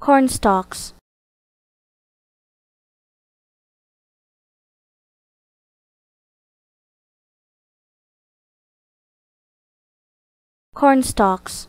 cornstalks cornstalks cornstalks cornstalks